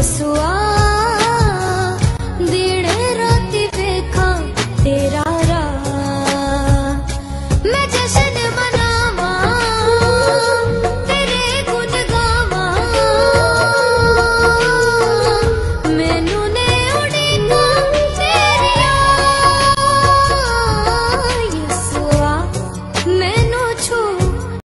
pessoal.